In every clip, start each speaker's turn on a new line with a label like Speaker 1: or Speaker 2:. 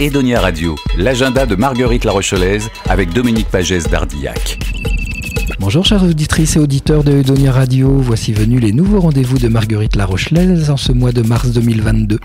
Speaker 1: Edonia Radio, l'agenda de Marguerite La Rochelaise avec Dominique Pagès d'Ardillac.
Speaker 2: Bonjour chères auditrices et auditeurs de Edonia Radio, voici venus les nouveaux rendez-vous de Marguerite La Rochelaise en ce mois de mars 2022.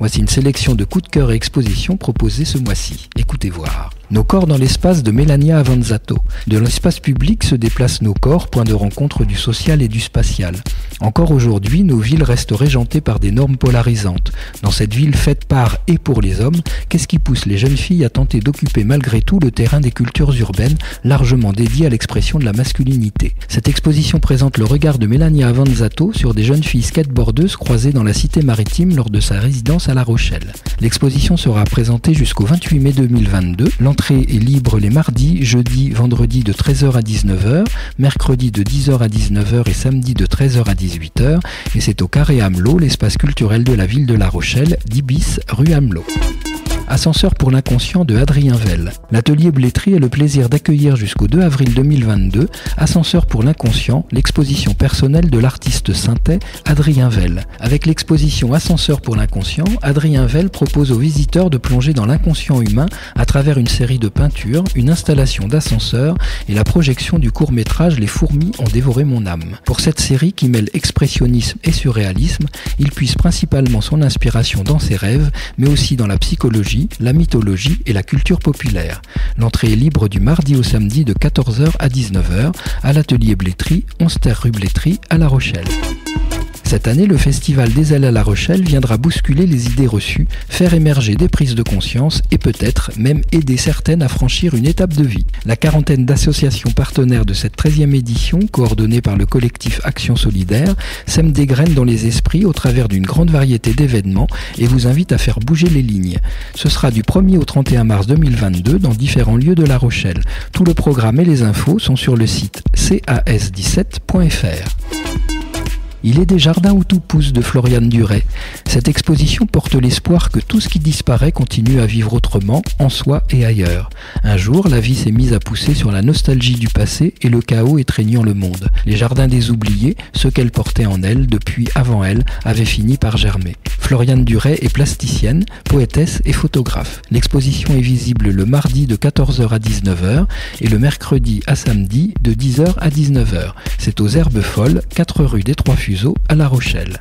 Speaker 2: Voici une sélection de coups de cœur et expositions proposées ce mois-ci. Écoutez voir. Nos corps dans l'espace de Melania Avanzato. De l'espace public se déplacent nos corps, point de rencontre du social et du spatial. Encore aujourd'hui, nos villes restent régentées par des normes polarisantes. Dans cette ville faite par et pour les hommes, qu'est-ce qui pousse les jeunes filles à tenter d'occuper malgré tout le terrain des cultures urbaines, largement dédiées à l'expression de la masculinité Cette exposition présente le regard de Melania Avanzato sur des jeunes filles skateboardeuses croisées dans la cité maritime lors de sa résidence à La Rochelle. L'exposition sera présentée jusqu'au 28 mai 2022 l'entrée est libre les mardis, jeudis, vendredis de 13h à 19h, mercredi de 10h à 19h et samedi de 13h à 18h. Et c'est au Carré Hamelot, l'espace culturel de la ville de La Rochelle, 10 bis rue Hamelot. Ascenseur pour l'inconscient de Adrien Vell. L'atelier Blétry a le plaisir d'accueillir jusqu'au 2 avril 2022 Ascenseur pour l'inconscient, l'exposition personnelle de l'artiste synthé Adrien Vell. Avec l'exposition Ascenseur pour l'inconscient, Adrien Vell propose aux visiteurs de plonger dans l'inconscient humain à travers une série de peintures, une installation d'ascenseur et la projection du court-métrage Les fourmis ont dévoré mon âme. Pour cette série qui mêle expressionnisme et surréalisme, il puise principalement son inspiration dans ses rêves, mais aussi dans la psychologie la mythologie et la culture populaire. L'entrée est libre du mardi au samedi de 14h à 19h à l'atelier Blétry, 11 terre rue Blétry à La Rochelle. Cette année, le Festival des ailes à La Rochelle viendra bousculer les idées reçues, faire émerger des prises de conscience et peut-être même aider certaines à franchir une étape de vie. La quarantaine d'associations partenaires de cette 13e édition, coordonnée par le collectif Action Solidaire, sème des graines dans les esprits au travers d'une grande variété d'événements et vous invite à faire bouger les lignes. Ce sera du 1er au 31 mars 2022 dans différents lieux de La Rochelle. Tout le programme et les infos sont sur le site cas17.fr. Il est des jardins où tout pousse de Floriane Duret. Cette exposition porte l'espoir que tout ce qui disparaît continue à vivre autrement, en soi et ailleurs. Un jour, la vie s'est mise à pousser sur la nostalgie du passé et le chaos étreignant le monde. Les jardins des oubliés, ceux qu'elle portait en elle depuis avant elle, avaient fini par germer. Floriane Duret est plasticienne, poétesse et photographe. L'exposition est visible le mardi de 14h à 19h et le mercredi à samedi de 10h à 19h. C'est aux Herbes Folles, 4 rue des Trois À La Rochelle.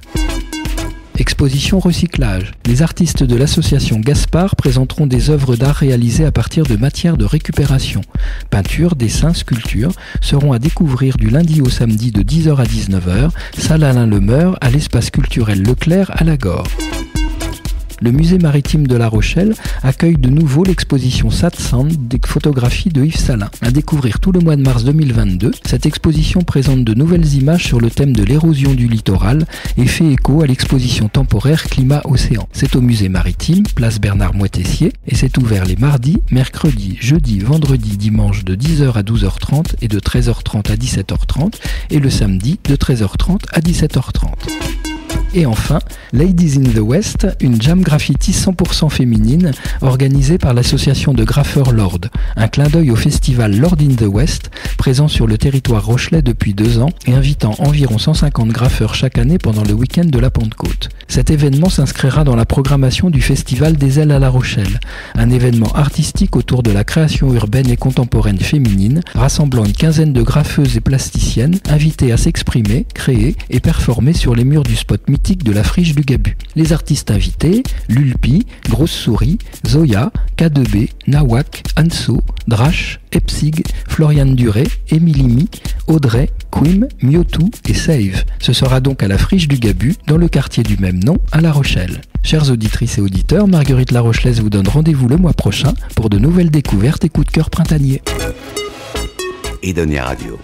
Speaker 2: Exposition recyclage. Les artistes de l'association Gaspard présenteront des œuvres d'art réalisées à partir de matières de récupération. Peinture, dessins, sculptures seront à découvrir du lundi au samedi de 10h à 19h, salle Alain Lemeur à l'espace culturel Leclerc à la Gore le musée maritime de La Rochelle accueille de nouveau l'exposition Satsand des photographies de Yves Salin. À découvrir tout le mois de mars 2022, cette exposition présente de nouvelles images sur le thème de l'érosion du littoral et fait écho à l'exposition temporaire Climat-Océan. C'est au musée maritime, place Bernard Moitessier, et c'est ouvert les mardis, mercredis, jeudi, vendredi, dimanche de 10h à 12h30 et de 13h30 à 17h30 et le samedi de 13h30 à 17h30. Et enfin, Ladies in the West, une jam graffiti 100% féminine organisée par l'association de graffeurs Lord. Un clin d'œil au festival Lord in the West, présent sur le territoire rochelais depuis deux ans et invitant environ 150 graffeurs chaque année pendant le week-end de la Pentecôte. Cet événement s'inscrira dans la programmation du Festival des ailes à La Rochelle, un événement artistique autour de la création urbaine et contemporaine féminine, rassemblant une quinzaine de graffeuses et plasticiennes invitées à s'exprimer, créer et performer sur les murs du spot de la friche du Gabu. Les artistes invités, Lulpi, Grosse Souris, Zoya, K2B, Nawak, Anso, Drash, Epsig, Florian Duré, Emilimi, Audrey, Quim, Miotou et Save. Ce sera donc à la friche du Gabu, dans le quartier du même nom, à La Rochelle. Chères auditrices et auditeurs, Marguerite La Rochelaise vous donne rendez-vous le mois prochain pour de nouvelles découvertes et coups de cœur printaniers.
Speaker 1: Radio.